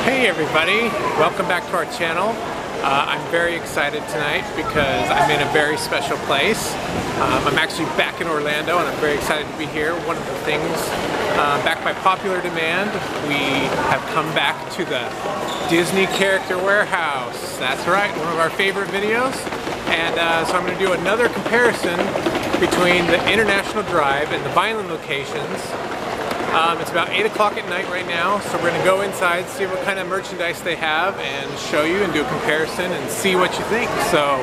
Hey everybody, welcome back to our channel. Uh, I'm very excited tonight because I'm in a very special place. Um, I'm actually back in Orlando and I'm very excited to be here. One of the things, uh, back by popular demand, we have come back to the Disney Character Warehouse. That's right, one of our favorite videos. And uh, so I'm going to do another comparison between the International Drive and the Vineland locations um, it's about 8 o'clock at night right now, so we're going to go inside, see what kind of merchandise they have, and show you and do a comparison and see what you think. So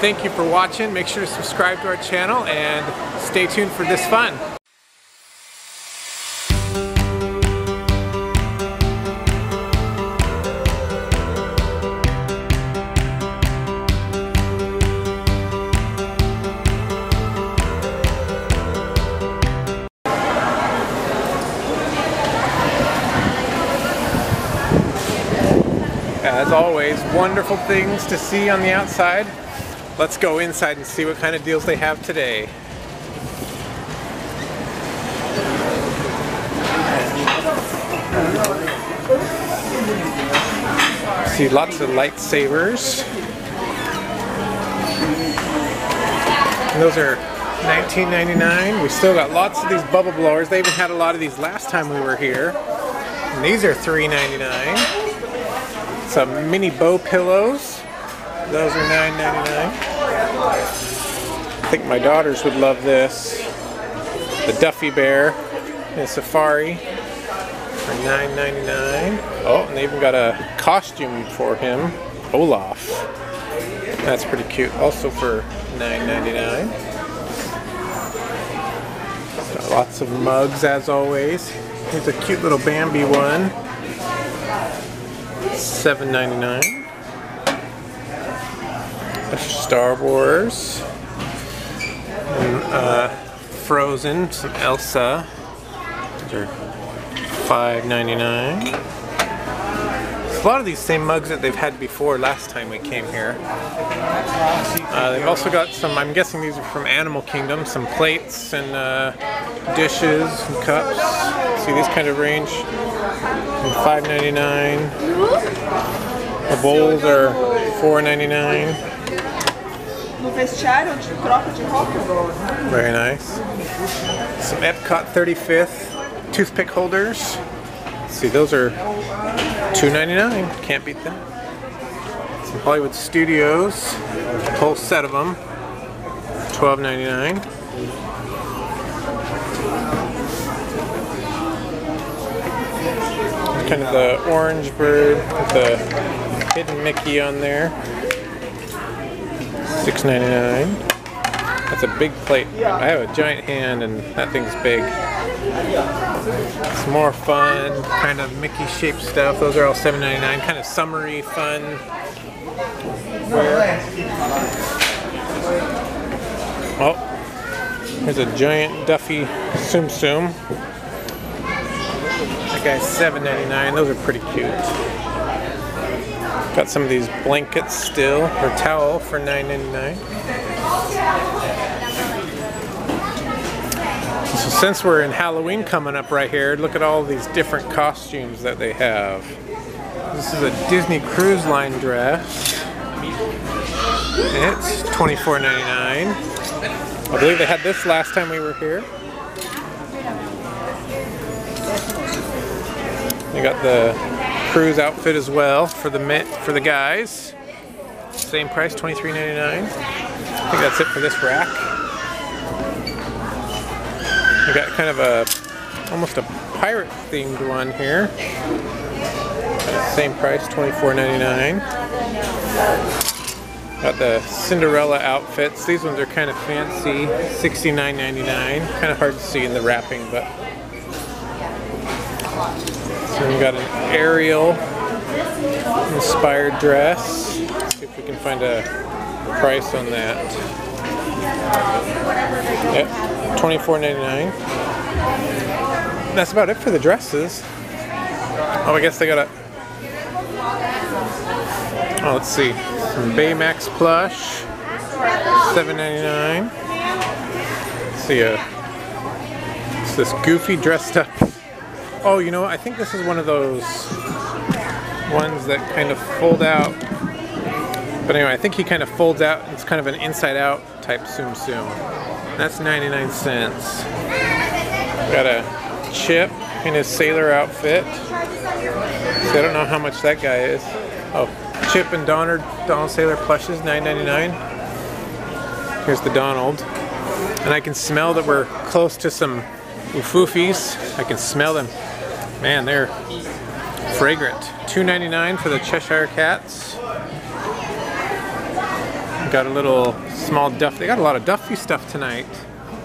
thank you for watching. Make sure to subscribe to our channel and stay tuned for this fun. Wonderful things to see on the outside. Let's go inside and see what kind of deals they have today. See lots of lightsabers. And those are $19.99. We still got lots of these bubble blowers. They even had a lot of these last time we were here. And these are $3.99. Some Minnie bow pillows. Those are $9.99. I think my daughters would love this. The Duffy Bear in Safari for $9.99. Oh, and they even got a costume for him, Olaf. That's pretty cute. Also for $9.99. Lots of mugs as always. Here's a cute little Bambi one. $7.99. Star Wars. And, uh, Frozen, some Elsa. These are $5.99. A lot of these same mugs that they've had before last time we came here. Uh, they've also got some, I'm guessing these are from Animal Kingdom, some plates and uh, dishes and cups. See these kind of range $5.99. The bowls are $4.99. Very nice. Some Epcot 35th toothpick holders. See, those are $2.99. Can't beat that. Some Hollywood Studios. Whole set of them. $12.99. kind of the orange bird with the hidden Mickey on there. $6.99. That's a big plate. I have a giant hand and that thing's big. Some more fun, kind of Mickey shaped stuff. Those are all $7.99. Kind of summery fun. Oh, here's a giant Duffy Tsum Tsum. That guy's $7.99. Those are pretty cute. Got some of these blankets still, or towel for $9.99. So since we're in Halloween coming up right here, look at all these different costumes that they have. This is a Disney Cruise Line dress. It's $24.99. I believe they had this last time we were here. They got the cruise outfit as well for the for the guys. Same price, $23.99. I think that's it for this rack. We got kind of a almost a pirate themed one here. Same price, $24.99. Got the Cinderella outfits. These ones are kind of fancy, $69.99. Kind of hard to see in the wrapping, but so we got an Ariel inspired dress. Let's see if we can find a price on that. Yep, $24.99. That's about it for the dresses. Oh, I guess they got a. Oh, let's see. Some Baymax plush, $7.99. See a. It's this goofy dressed up Oh, you know, I think this is one of those ones that kind of fold out. But anyway, I think he kind of folds out. It's kind of an inside out type Tsum Tsum. That's 99 cents. Got a chip in his sailor outfit. So I don't know how much that guy is. Oh, Chip and Donald, Donald Sailor plushes, 9.99. Here's the Donald. And I can smell that we're close to some Ufufis. I can smell them. Man, they're fragrant. $2.99 for the Cheshire Cats. Got a little small duff. They got a lot of Duffy stuff tonight.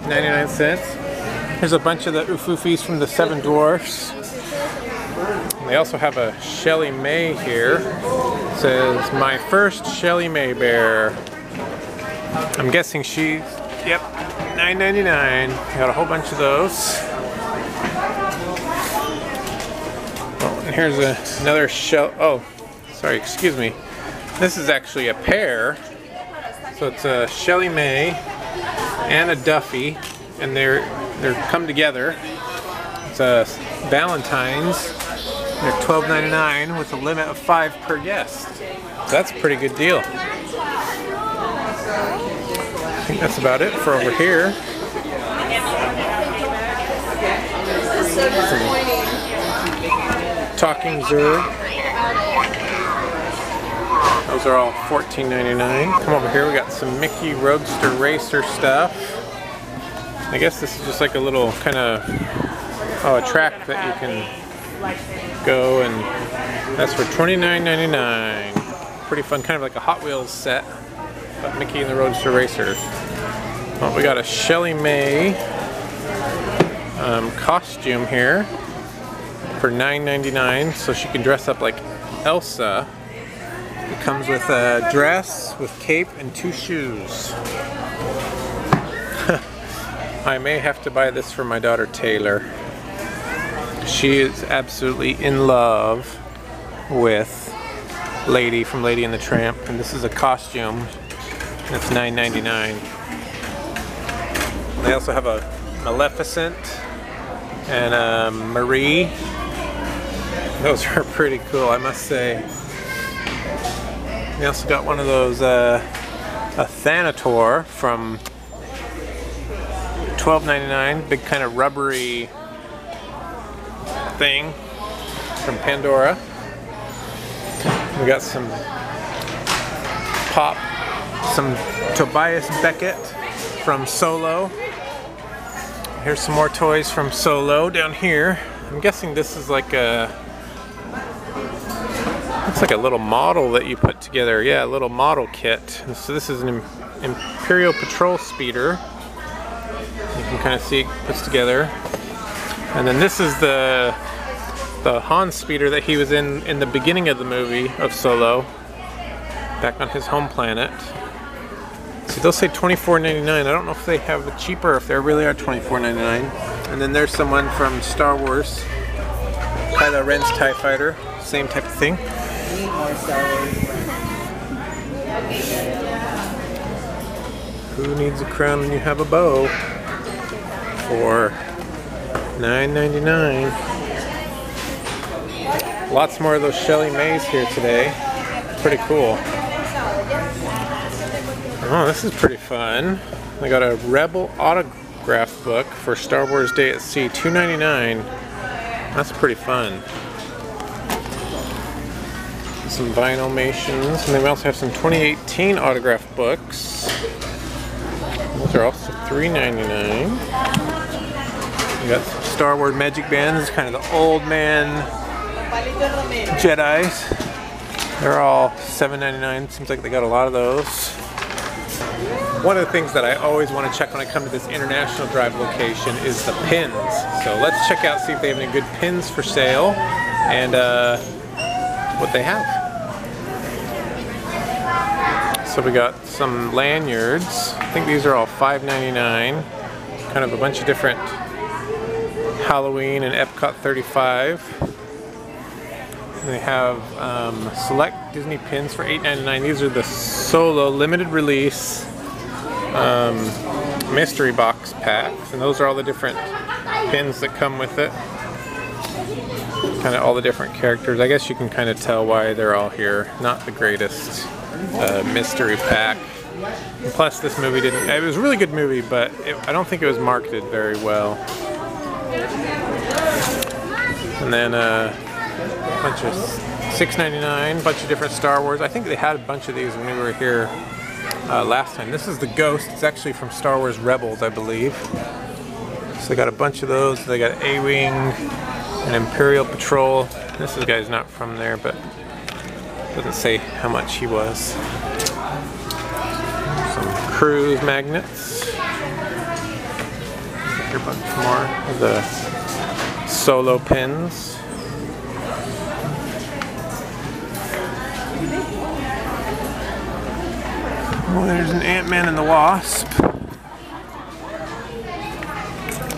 99 cents. Here's a bunch of the Ufufis from the Seven Dwarfs. They also have a ShellieMay here. It says, my first ShellieMay bear. I'm guessing she's, yep, $9.99. Got a whole bunch of those. Oh, and here's a, another shell. Oh, sorry, excuse me. This is actually a pair. So it's a ShellieMay and a Duffy, and they're they're come together. It's a Valentine's. They're $12.99 with a limit of five per guest. So that's a pretty good deal. I think that's about it for over here. Talking Zur. Those are all $14.99. Come over here, we got some Mickey Roadster Racer stuff. I guess this is just like a little kind of, oh, a track that you can go and that's for $29.99. Pretty fun, kind of like a Hot Wheels set, but Mickey and the Roadster Racers. We got a ShellieMay um, costume here for $9.99 so she can dress up like Elsa. Comes with a dress with cape and two shoes. I may have to buy this for my daughter Taylor. She is absolutely in love with Lady from Lady and the Tramp and this is a costume. It's $9.99. They also have a Maleficent and a Marie. Those are pretty cool, I must say. They also got one of those, uh, a Thanator from $12.99, big kind of rubbery thing from Pandora. We got some pop, some Tobias Beckett from Solo. Here's some more toys from Solo down here. I'm guessing this is like a looks like a little model that you put together. Yeah, a little model kit. So this is an Imperial Patrol speeder. You can kind of see it puts together. And then this is the the Han speeder that he was in in the beginning of the movie of Solo, back on his home planet. See, they'll say $24.99. I don't know if they have a cheaper, if they really are $24.99. And then there's someone from Star Wars, Kylo Ren's TIE Fighter, same type of thing. Who needs a crown when you have a bow? For $9.99. Lots more of those ShellieMays here today. Pretty cool. Oh, this is pretty fun. I got a Rebel autograph book for Star Wars Day at Sea, $2.99. That's pretty fun. Some Vinylmations, and then we also have some 2018 autograph books. Those are also $3.99. We got some Star Wars Magic Bands, kind of the old man Jedi's. They're all $7.99. Seems like they got a lot of those. One of the things that I always want to check when I come to this International Drive location is the pins. So let's check out, see if they have any good pins for sale and uh, what they have. So we got some lanyards. I think these are all $5.99. Kind of a bunch of different Halloween and Epcot 35. They have um, select Disney pins for $8.99. These are the solo limited release um, mystery box packs, and those are all the different pins that come with it. kind of all the different characters. I guess you can kind of tell why they're all here. Not the greatest uh, mystery pack. Plus, this movie didn't. It was a really good movie, but it, I don't think it was marketed very well. And then uh, a bunch of 6.99, bunch of different Star Wars. I think they had a bunch of these when we were here uh, last time. This is the Ghost. It's actually from Star Wars Rebels, I believe. So they got a bunch of those. They got A-Wing, an Imperial Patrol. This guy's not from there, but doesn't say how much he was. Some cruise magnets. Here bunch more of the solo pins. Oh, there's an Ant-Man and the Wasp.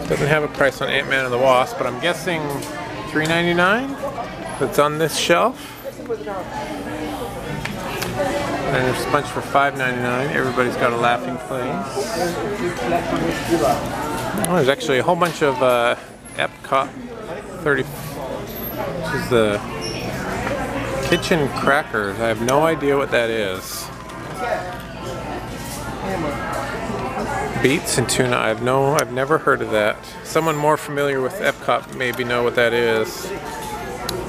Doesn't have a price on Ant-Man and the Wasp, but I'm guessing $3.99. That's on this shelf. And there's a bunch for $5.99. Everybody's got a laughing place. Oh, there's actually a whole bunch of uh, Epcot 30. This is the kitchen crackers. I have no idea what that is. Beets and tuna. I have no. I've never heard of that. Someone more familiar with Epcot maybe know what that is.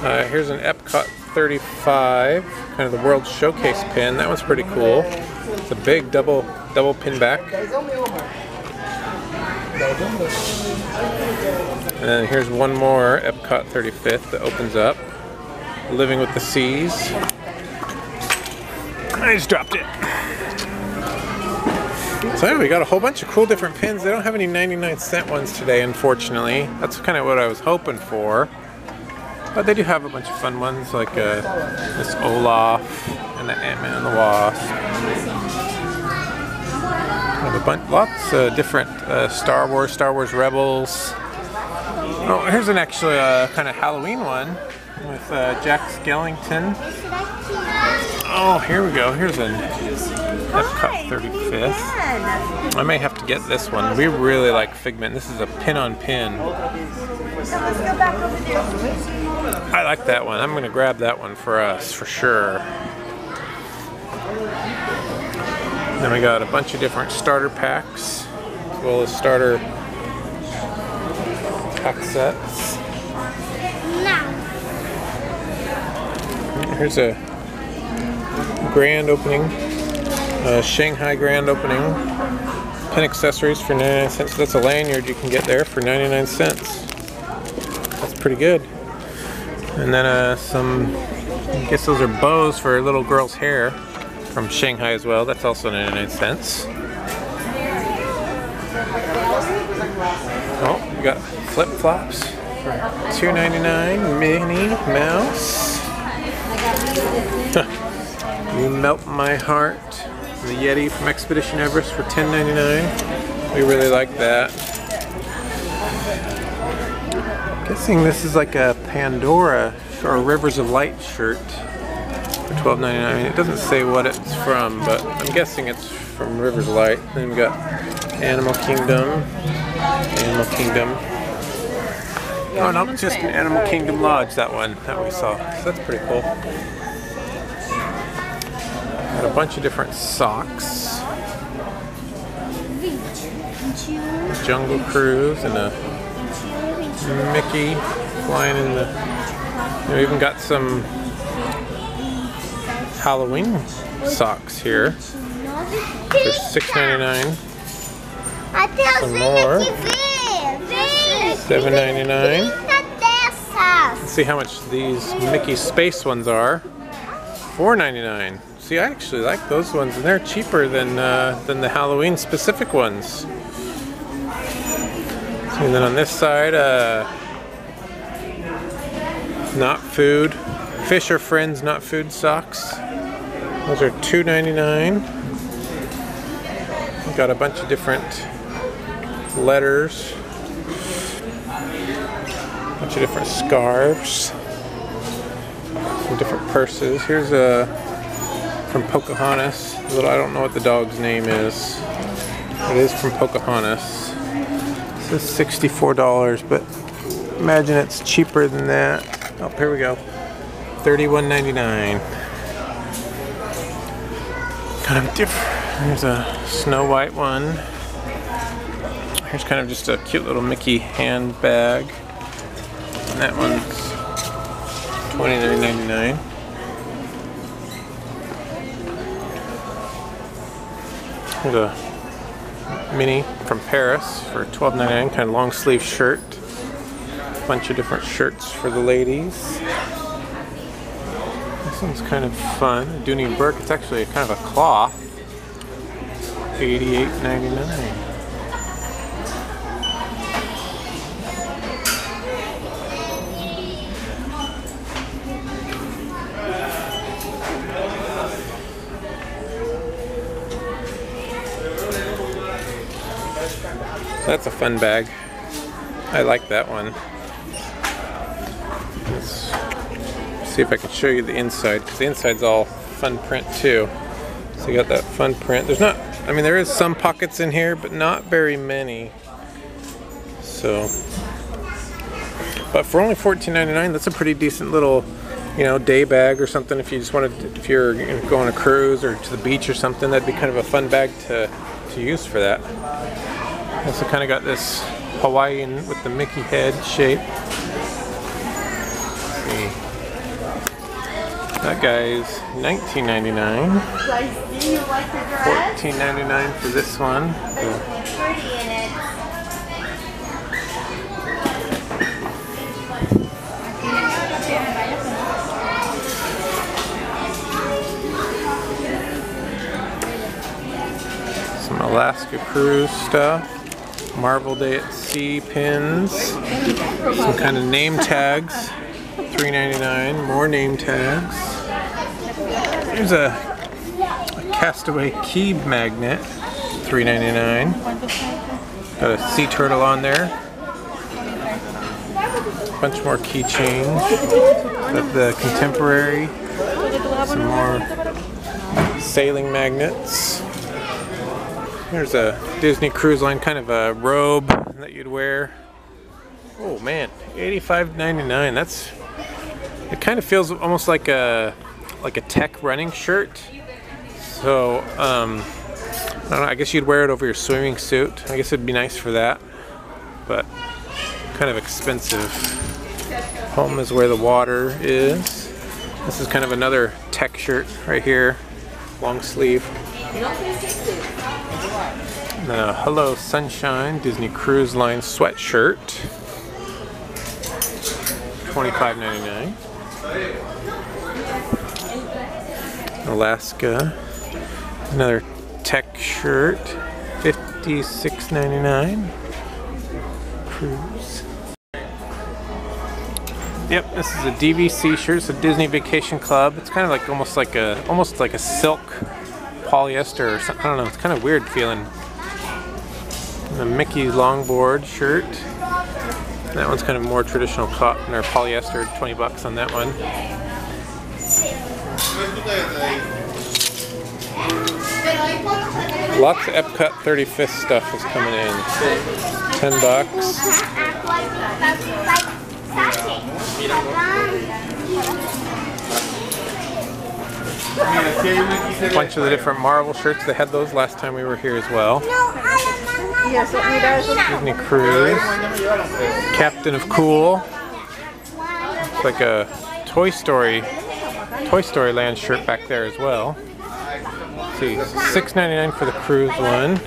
Uh, here's an Epcot 35, kind of the World Showcase pin. That one's pretty cool. It's a big double double pin back. And then here's one more Epcot 35th that opens up. Living with the Seas. I just dropped it. So anyway, we got a whole bunch of cool different pins. They don't have any 99 cent ones today, unfortunately. That's kind of what I was hoping for. But they do have a bunch of fun ones, like uh, this Olaf and the Ant-Man and the Wasp. Have a bunch, lots of different uh, Star Wars, Star Wars Rebels. Oh, here's an actually uh, kind of Halloween one with uh, Jack Skellington. Oh, here we go. Here's an Epcot 35th. I may have to get this one. We really like Figment. This is a pin on pin. I like that one. I'm going to grab that one for us for sure. Then we got a bunch of different starter packs, as well as starter pack sets. Here's a grand opening, uh, Shanghai grand opening. Pin accessories for 99 cents. That's a lanyard you can get there for 99 cents. That's pretty good. And then uh, some, I guess those are bows for a little girl's hair from Shanghai as well. That's also 99 cents. Oh, we got flip flops for $2.99. Minnie Mouse. you melt my heart. The Yeti from Expedition Everest for $10.99. We really like that. Guessing this is like a Pandora or Rivers of Light shirt for $12.99. I mean, it doesn't say what it's from, but I'm guessing it's from Rivers of Light. Then we've got Animal Kingdom, Animal Kingdom. Oh no, it's just an Animal Kingdom Lodge, that one that we saw. So that's pretty cool. Got a bunch of different socks. Jungle Cruise and a Mickey flying in the. We even got some Halloween socks here for $6.99. Some more. $7.99. Let's see how much these Mickey Space ones are. $4.99. See, I actually like those ones, and they're cheaper than uh, than the Halloween specific ones. And then on this side, uh, not food. Fisher Friends not food socks. Those are $2.99. Got a bunch of different letters. A bunch of different scarves. Some different purses. Here's a from Pocahontas. Little, I don't know what the dog's name is. It is from Pocahontas. Is $64, but imagine it's cheaper than that. Oh, here we go. $31.99. Kind of different. There's a Snow White one. Here's kind of just a cute little Mickey handbag. And that one's $29.99. Here's a Minnie from Paris for $12.99, kind of long sleeve shirt. A Bunch of different shirts for the ladies. This one's kind of fun. Dooney Bourke, it's actually kind of a cloth. $88.99. That's a fun bag. I like that one. Let's see if I can show you the inside, because the inside's all fun print too. So you got that fun print. There's not, I mean there is some pockets in here, but not very many. So, but for only $14.99, that's a pretty decent little, you know, day bag or something. If you just wanted, to, if you're going on a cruise or to the beach or something, that'd be kind of a fun bag to, to use for that. Also kind of got this Hawaiian with the Mickey head shape. That guy's $19.99. $14.99 for this one. Some Alaska cruise stuff. Marvel Day at Sea pins, some kind of name tags, $3.99, more name tags. There's a, a Castaway key magnet, $3.99. Got a sea turtle on there. A bunch more keychains. Got the contemporary. Some more sailing magnets. There's a Disney Cruise Line kind of a robe that you'd wear. Oh man, $85.99. That's it. Kind of feels almost like a like a tech running shirt. So um, I don't know. I guess you'd wear it over your swimming suit. I guess it'd be nice for that, but kind of expensive. Home is where the water is. This is kind of another tech shirt right here, long sleeve. The Hello Sunshine Disney Cruise Line sweatshirt. $25.99. Alaska. Another tech shirt. $56.99. Cruise. Yep, this is a DVC shirt. It's a Disney Vacation Club. It's kind of like almost like a almost like a silk polyester or something. I don't know. It's kind of weird feeling. The Mickey longboard shirt. That one's kind of more traditional cotton or polyester. 20 bucks on that one. Lots of Epcot 35th stuff is coming in. 10 bucks. A bunch of the different Marvel shirts. They had those last time we were here as well. Disney Cruise. Captain of Cool. It's like a Toy Story, Toy Story Land shirt back there as well. Let's see, $6.99 for the cruise one.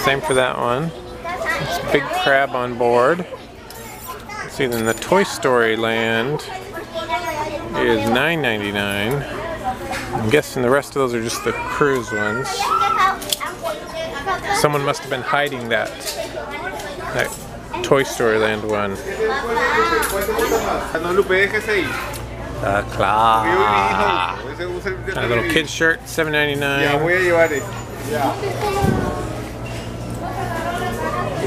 Same for that one. It's Big Crab on board. Let's see, then the Toy Story Land is $9.99. I'm guessing the rest of those are just the cruise ones. Someone must have been hiding that, that Toy Story Land one. Uh, Cla. A little kid shirt, $7.99.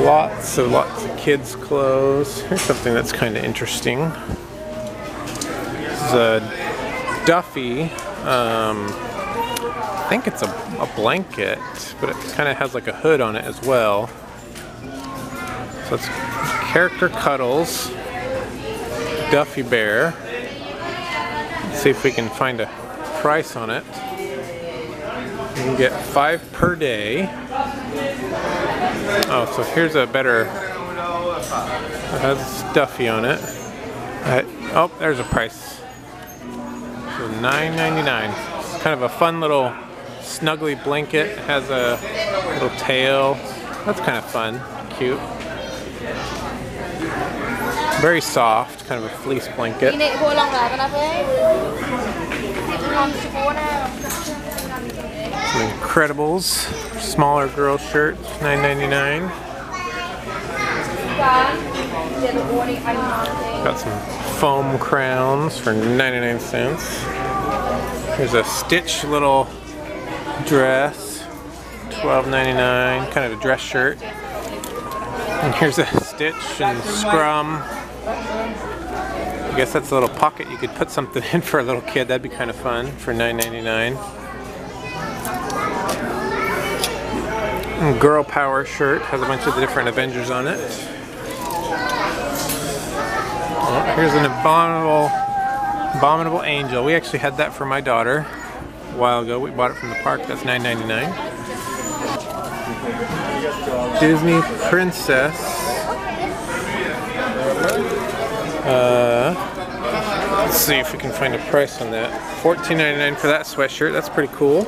Lots of lots of kids' clothes. Here's something that's kind of interesting. This is a Duffy. Um, think it's a, a blanket, but it kind of has like a hood on it as well. So it's Character Cuddles Duffy Bear. Let's see if we can find a price on it. You can get five per day. Oh, so here's a better. It has Duffy on it. Oh, there's a price. So $9.99. It's kind of a fun little snuggly blanket. Has a little tail. That's kind of fun. Cute. Very soft, kind of a fleece blanket. Some Incredibles, smaller girl shirt, $9.99. Got some foam crowns for 99 cents. Here's a Stitch little dress, $12.99, kind of a dress shirt. And here's a Stitch and Scrump. I guess that's a little pocket you could put something in for a little kid. That'd be kind of fun for $9.99. Girl Power shirt has a bunch of the different Avengers on it. Oh, here's an abominable, abominable angel. We actually had that for my daughter a while ago. We bought it from the park. That's $9.99. Disney Princess. Uh, let's see if we can find a price on that. $14.99 for that sweatshirt. That's pretty cool.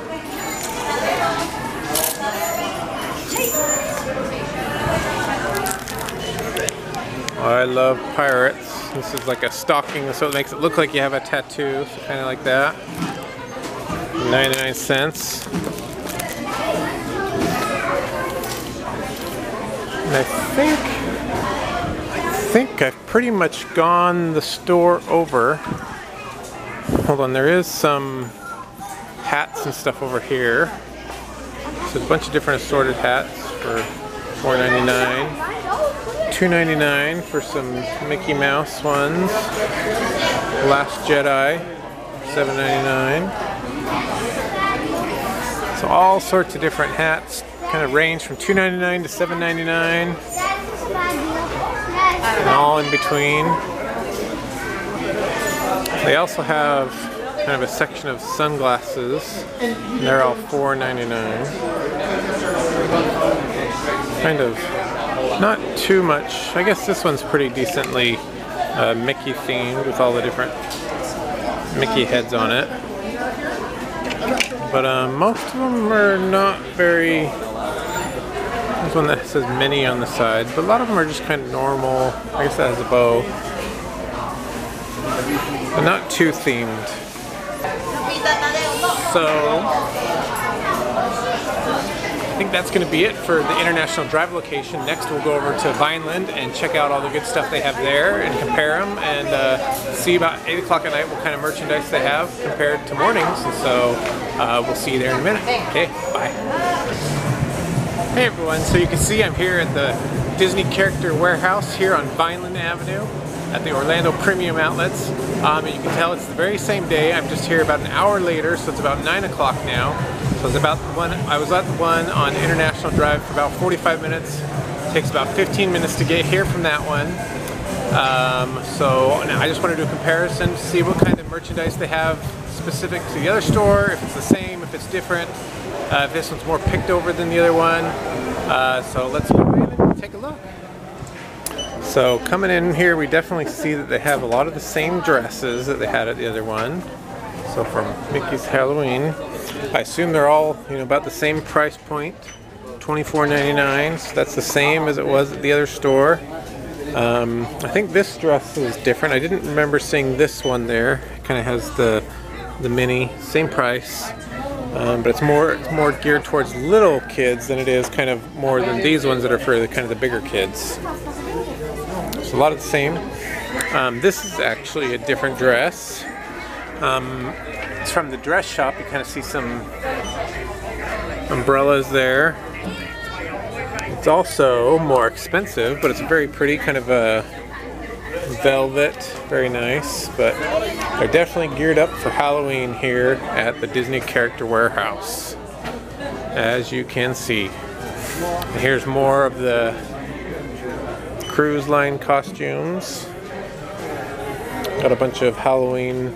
I love pirates. This is like a stocking, so it makes it look like you have a tattoo, so kind of like that. 99 cents. And I think, I think I've pretty much gone the store over. Hold on, there is some hats and stuff over here. So a bunch of different assorted hats for $4.99. $2.99 for some Mickey Mouse ones. Last Jedi, $7.99. So all sorts of different hats, kind of range from $2.99 to $7.99. And all in between. They also have kind of a section of sunglasses. They're all $4.99. Kind of not too much. I guess this one's pretty decently uh, Mickey themed with all the different Mickey heads on it. But uh, most of them are not very... There's one that says Minnie on the side, but a lot of them are just kind of normal. I guess that has a bow. But not too themed. So, think that's going to be it for the International Drive location. Next we'll go over to Vineland and check out all the good stuff they have there and compare them and uh, see about 8 o'clock at night what kind of merchandise they have compared to mornings. And so uh, we'll see you there in a minute. Okay, bye. Hey everyone, so you can see I'm here at the Disney Character Warehouse here on Vineland Avenue at the Orlando Premium Outlets. Um, and you can tell it's the very same day. I'm just here about an hour later, so it's about 9 o'clock now. So it's about one, I was at the one on International Drive for about 45 minutes. It takes about 15 minutes to get here from that one. Um, so I just want to do a comparison see what kind of merchandise they have specific to the other store, if it's the same, if it's different, uh, if this one's more picked over than the other one. Uh, so let's take a look. So coming in here, we definitely see that they have a lot of the same dresses that they had at the other one. So from Mickey's Halloween, I assume they're all, you know, about the same price point, $24.99. So that's the same as it was at the other store. Um, I think this dress is different. I didn't remember seeing this one there. It kind of has the the Minnie, same price, um, but it's more it's more geared towards little kids than it is kind of more than these ones that are for the kind of the bigger kids. A lot of the same. Um, this is actually a different dress. Um, it's from the dress shop. You kind of see some umbrellas there. It's also more expensive, but it's very pretty, kind of a velvet, very nice. But they're definitely geared up for Halloween here at the Disney Character Warehouse, as you can see. And here's more of the cruise line costumes. Got a bunch of Halloween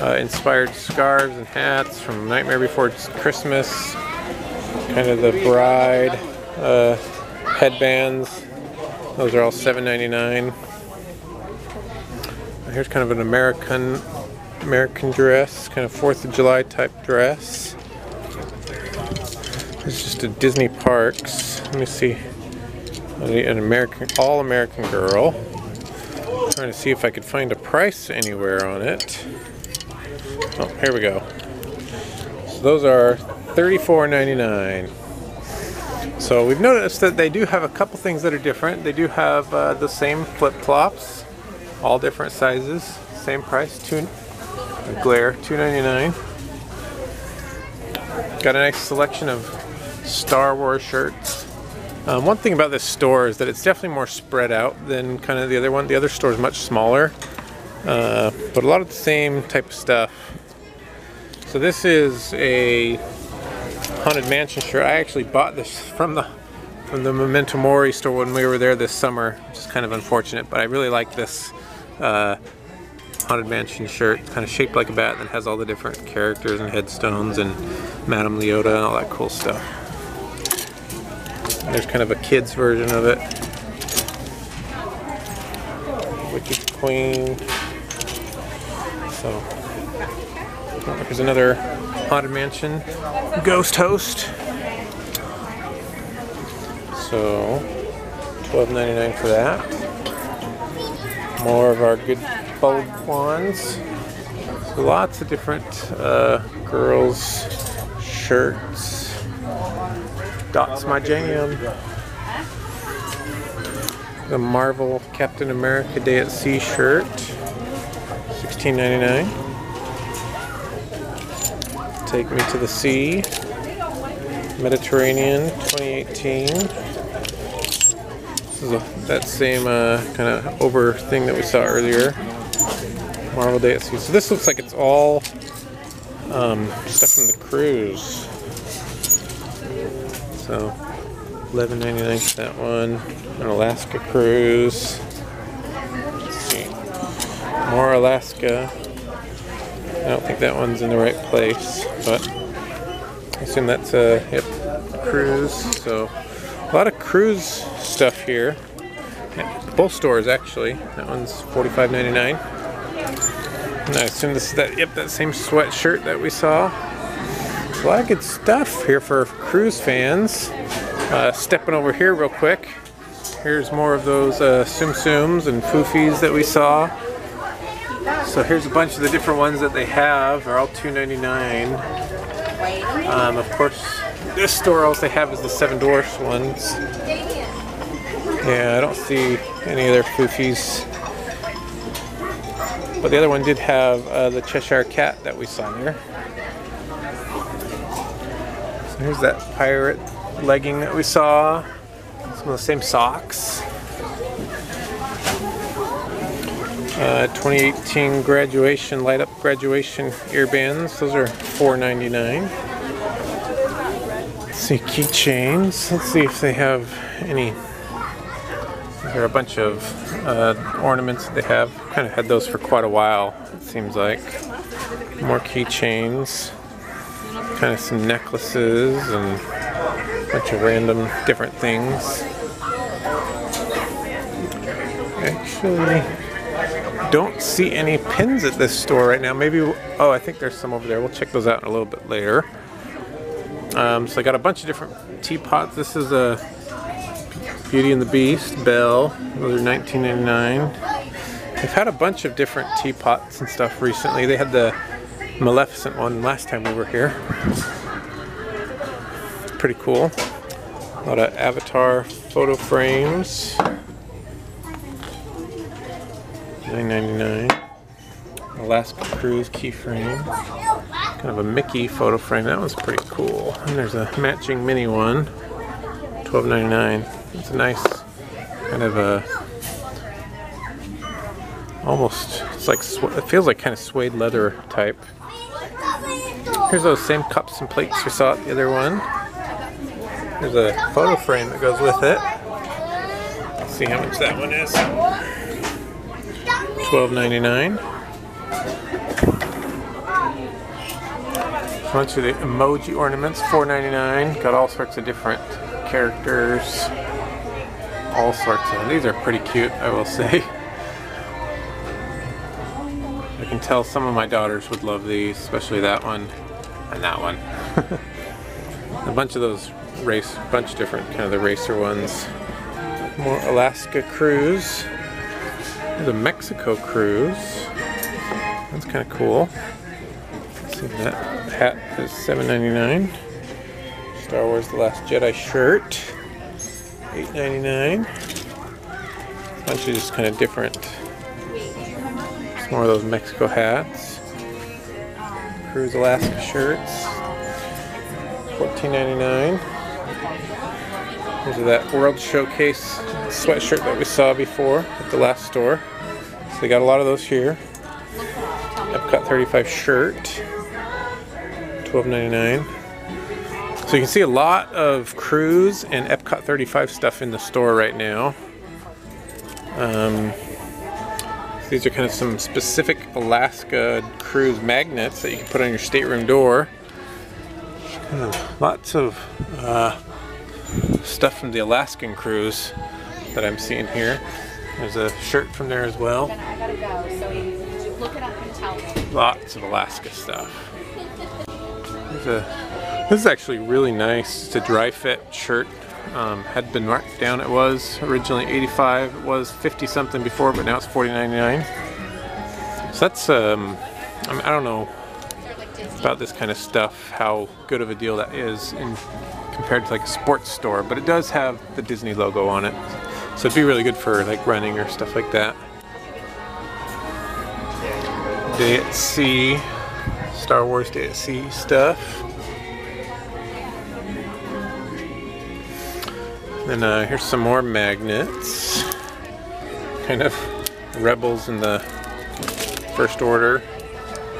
uh, inspired scarves and hats from Nightmare Before Christmas. Kind of the bride uh, headbands. Those are all $7.99. Here's kind of an American American dress, kind of Fourth of July type dress. It's just a Disney Parks. Let me see. An American, all American girl. trying to see if I could find a price anywhere on it. Oh, here we go. So those are $34.99. So we've noticed that they do have a couple things that are different. They do have uh, the same flip-flops, all different sizes, same price, two, glare, $2.99. Got a nice selection of Star Wars shirts. Um, one thing about this store is that it's definitely more spread out than kind of the other one. The other store is much smaller, uh, but a lot of the same type of stuff. So this is a Haunted Mansion shirt. I actually bought this from the from the Memento Mori store when we were there this summer, which is kind of unfortunate, but I really like this uh, Haunted Mansion shirt, kind of shaped like a bat that has all the different characters and headstones and Madame Leota and all that cool stuff. There's kind of a kid's version of it. Wicked Queen. So, there's another Haunted Mansion Ghost Host. So, $12.99 for that. More of our good bulb wands. Lots of different uh, girls' shirts. Dot's my jam. The Marvel Captain America Day at Sea shirt. $16.99. Take Me to the Sea. Mediterranean 2018. This is a, that same uh, kind of over thing that we saw earlier. Marvel Day at Sea. So this looks like it's all um, stuff from the cruise. So $11.99 for that one. An Alaska cruise. More Alaska. I don't think that one's in the right place, but I assume that's a yep, cruise. So a lot of cruise stuff here. Both stores actually. That one's $45.99. And I assume this is that yep, that same sweatshirt that we saw. A lot of good stuff here for cruise fans. Uh, stepping over here real quick. Here's more of those uh, Tsum Tsums and Foofys that we saw. So here's a bunch of the different ones that they have. They're all $2.99. Um, of course, this store all they have is the Seven Dwarfs ones. Yeah, I don't see any other Foofys. But the other one did have uh, the Cheshire Cat that we saw there. So here's that pirate legging that we saw. Some of the same socks. Uh, 2018 graduation, light up graduation earbands. Those are $4.99. Let's see, keychains. Let's see if they have any. There are a bunch of uh, ornaments that they have. Kind of had those for quite a while, it seems like. More keychains. Kind of some necklaces and a bunch of random different things. Actually, don't see any pins at this store right now. Maybe, oh, I think there's some over there. We'll check those out in a little bit later. Um, so I got a bunch of different teapots. This is a Beauty and the Beast, Belle. Those are $19.99. They've had a bunch of different teapots and stuff recently. They had the Maleficent one last time we were here. Pretty cool. A lot of Avatar photo frames. $9.99. Alaska Cruise keyframe. Kind of a Mickey photo frame. That one's pretty cool. And there's a matching mini one. $12.99. It's a nice kind of a almost it's like it feels like kind of suede leather type. Here's those same cups and plates we saw at the other one. There's a photo frame that goes with it. see how much that one is. $12.99. A bunch of the emoji ornaments, $4.99. Got all sorts of different characters. All sorts of these are pretty cute, I will say. I can tell some of my daughters would love these, especially that one and that one. a bunch of those race, bunch different kind of the racer ones. More Alaska cruise. A Mexico cruise. That's kind of cool. Let's see that hat is $7.99. Star Wars The Last Jedi shirt. $8.99. Bunch of just kind of different. Some more of those Mexico hats. Cruise Alaska shirts. $14.99. Here's that World Showcase sweatshirt that we saw before at the last store. So they got a lot of those here. Epcot 35 shirt. $12.99. So you can see a lot of cruise and Epcot 35 stuff in the store right now. Um, these are kind of some specific Alaska cruise magnets that you can put on your stateroom door. Kind of lots of uh, stuff from the Alaskan cruise that I'm seeing here. There's a shirt from there as well. Lots of Alaska stuff. A, this is actually really nice. It's a dry fit shirt. Um, had been marked down. It was originally 85. It was 50 something before, but now it's 40.99. So that's um, I, mean, I don't know about this kind of stuff, how good of a deal that is in compared to like a sports store, but it does have the Disney logo on it. So it'd be really good for like running or stuff like that. Day at Sea, Star Wars Day at Sea stuff. And uh, here's some more magnets. Kind of Rebels in the First Order.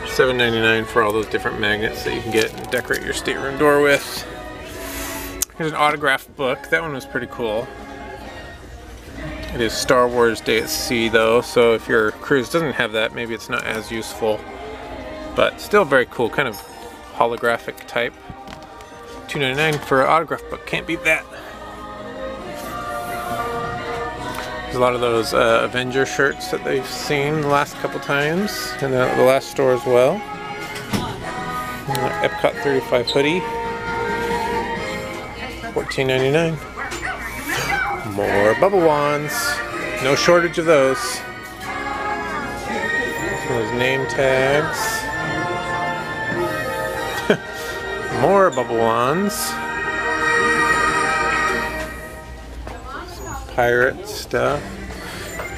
$7.99 for all those different magnets that you can get and decorate your stateroom door with. Here's an autograph book. That one was pretty cool. It is Star Wars Day at Sea though, so if your cruise doesn't have that, maybe it's not as useful. But still very cool, kind of holographic type. $2.99 for an autograph book, can't beat that. There's a lot of those uh, Avenger shirts that they've seen the last couple times, and the, the last store as well. Epcot 35 hoodie, $14.99. More bubble wands. No shortage of those. Some of those name tags. More bubble wands. Pirate stuff.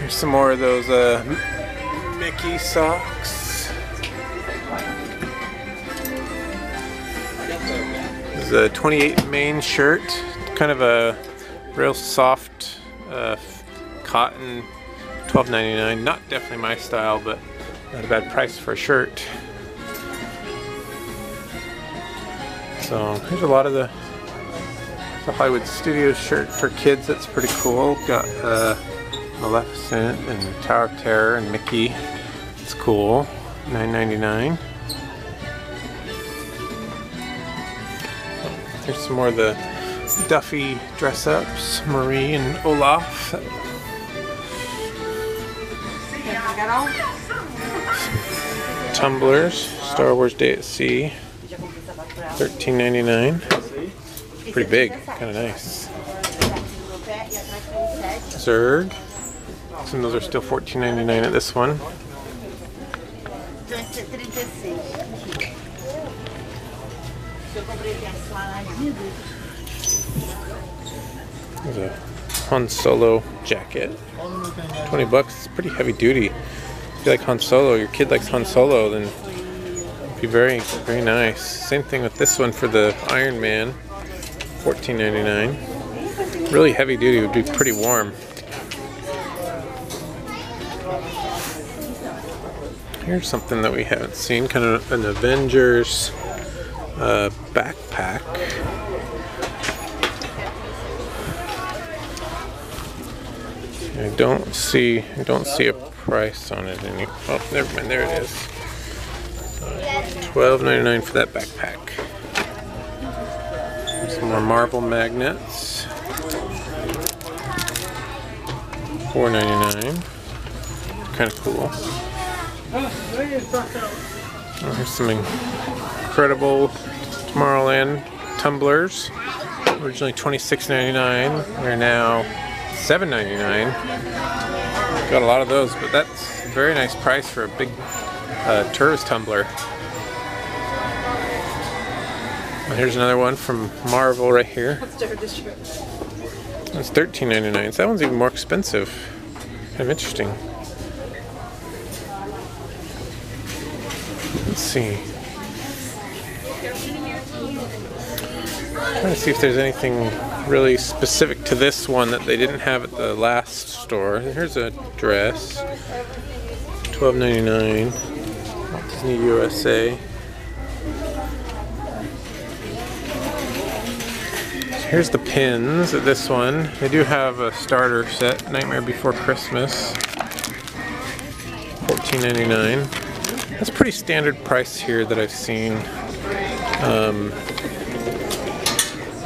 Here's some more of those uh, Mickey socks. This is a 28 main shirt. Kind of a real soft uh, cotton $12.99 not definitely my style but not a bad price for a shirt so here's a lot of the, the Hollywood Studios shirt for kids that's pretty cool. Got uh, Maleficent and Tower of Terror and Mickey. It's cool. $9.99 Here's some more of the Duffy dress-ups, Marie and Olaf. Tumblers, Star Wars Day at Sea, $13.99. Pretty big, kind of nice. Zurg. Some of those are still $14.99 at this one. There's a Han Solo jacket. 20 bucks. It's pretty heavy duty. If you like Han Solo, your kid likes Han Solo, then it'd be very, very nice. Same thing with this one for the Iron Man. $14.99. Really heavy duty would be pretty warm. Here's something that we haven't seen, kind of an Avengers uh, backpack. I don't see I don't see a price on it any. Oh, never mind. There it is. Twelve ninety nine for that backpack. More marble magnets. Four ninety nine. Kind of cool. Oh, here's some incredible Tomorrowland tumblers. Originally $26.99. They're now $7.99. Got a lot of those, but that's a very nice price for a big uh, tourist tumbler. And here's another one from Marvel right here. It's $13.99. So that one's even more expensive. Kind of interesting. Let's see. I'm Trying to see if there's anything really specific to this one that they didn't have at the last store. Here's a dress. $12.99. Walt Disney USA. Here's the pins at this one. They do have a starter set, Nightmare Before Christmas. $14.99. That's pretty standard price here that I've seen um,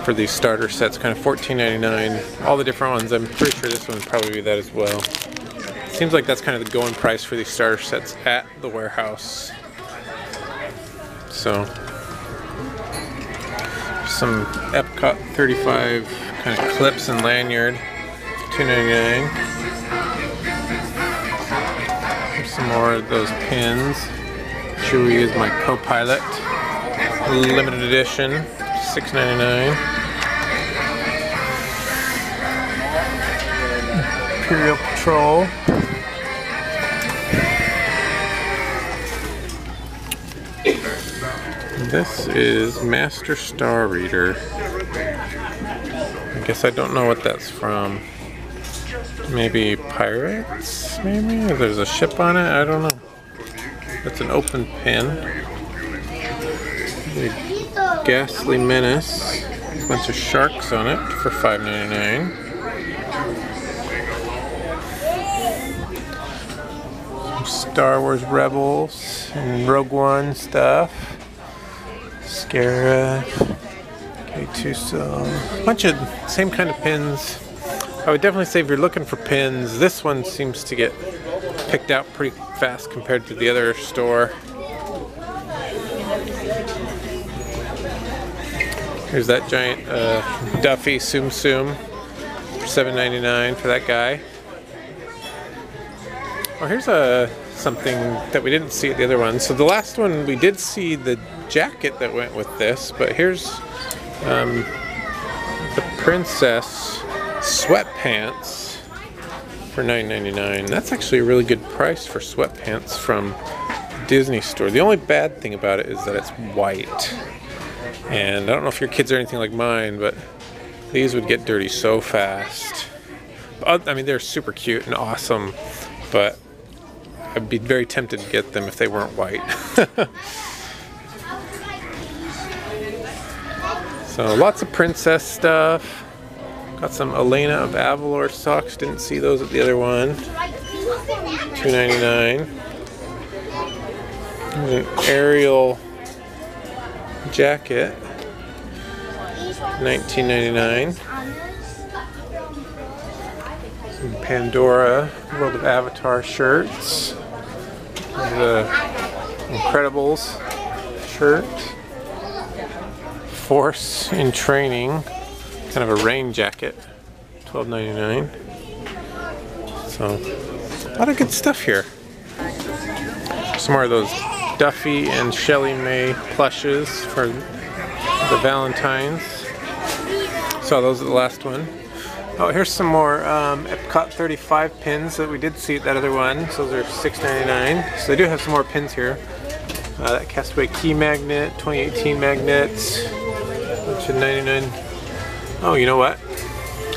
for these starter sets, kind of $14.99. All the different ones, I'm pretty sure this one would probably be that as well. Seems like that's kind of the going price for these starter sets at the warehouse. So, some Epcot 35 kind of clips and lanyard, $2.99. Here's some more of those pins. Chewie is my co-pilot. Limited edition, $6.99. Imperial Patrol. This is Master Star Reader. I guess I don't know what that's from. Maybe pirates? Maybe? There's a ship on it? I don't know. That's an open pin. Ghastly Menace. A bunch of sharks on it for $5.99. Star Wars Rebels and Rogue One stuff. Scarif, K2SO, a bunch of same kind of pins. I would definitely say if you're looking for pins, this one seems to get picked out pretty fast compared to the other store. Here's that giant uh, Duffy Tsum Tsum for $7.99 for that guy. Oh, here's a something that we didn't see at the other one. So the last one we did see the jacket that went with this, but here's um, the princess sweatpants for $9.99. That's actually a really good price for sweatpants from Disney store. The only bad thing about it is that it's white. And I don't know if your kids are anything like mine, but these would get dirty so fast. I mean, they're super cute and awesome, but I'd be very tempted to get them if they weren't white. so lots of princess stuff. Got some Elena of Avalor socks. Didn't see those at the other one. $2.99. There's an Ariel jacket. $19.99. Some Pandora World of Avatar shirts. The Incredibles shirt. Force in Training. Kind of a rain jacket. $12.99. So, a lot of good stuff here. Some more of those Duffy and ShellieMay plushes for the Valentines. So those are the last one. Oh, here's some more um, Epcot 35 pins that we did see at that other one. So those are $6.99. So they do have some more pins here. Uh, that Castaway Cay magnet, 2018 magnets, bunch of 99. Oh, you know what?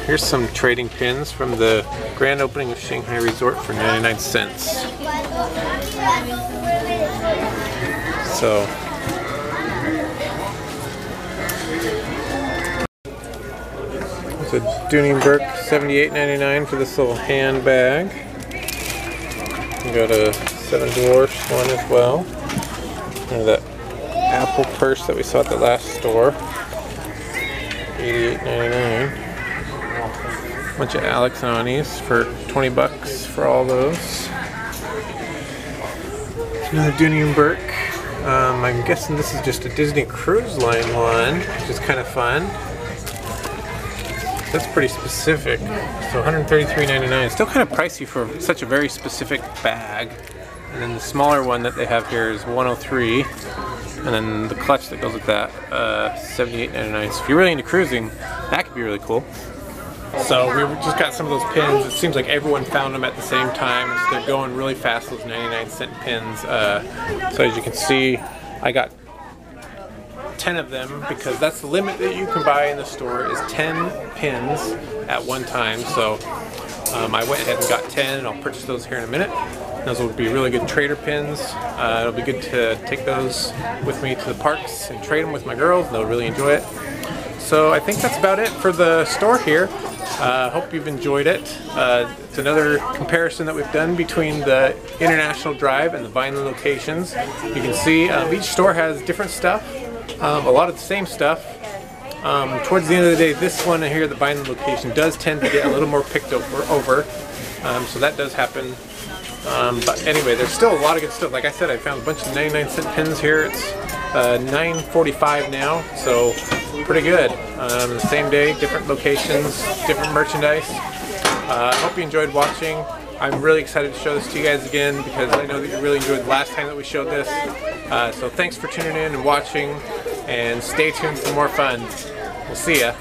Here's some trading pins from the grand opening of Shanghai Resort for 99 cents. So It's a Dooney Bourke $78.99 for this little handbag. We got a Seven Dwarfs one as well. And that Apple purse that we saw at the last store. $88.99. Bunch of Alex and Anis for 20 bucks for all those. Another Dooney and Bourke. Um, I'm guessing this is just a Disney Cruise Line one, which is kind of fun. That's pretty specific. So $133.99. Still kind of pricey for such a very specific bag. And then the smaller one that they have here is 103 and then the clutch that goes with that, uh, $78.99. So if you're really into cruising, that could be really cool. So we just got some of those pins. It seems like everyone found them at the same time. So they're going really fast, those 99 cent pins. Uh, so as you can see, I got 10 of them because that's the limit that you can buy in the store is 10 pins at one time. So um, I went ahead and got 10 and I'll purchase those here in a minute. Those will be really good trader pins. Uh, it'll be good to take those with me to the parks and trade them with my girls. They'll really enjoy it. So I think that's about it for the store here. Uh, hope you've enjoyed it. Uh, it's another comparison that we've done between the International Drive and the Vineland locations. You can see um, each store has different stuff, um, a lot of the same stuff. Um, towards the end of the day, this one here, the Vineland location, does tend to get a little more picked over. over. Um, so that does happen. Um, but anyway, there's still a lot of good stuff. Like I said, I found a bunch of 99 cent pins here. It's uh, 9.45 now, so pretty good. Um, the same day, different locations, different merchandise. I uh, hope you enjoyed watching. I'm really excited to show this to you guys again because I know that you really enjoyed the last time that we showed this. Uh, so thanks for tuning in and watching and stay tuned for more fun. We'll see ya.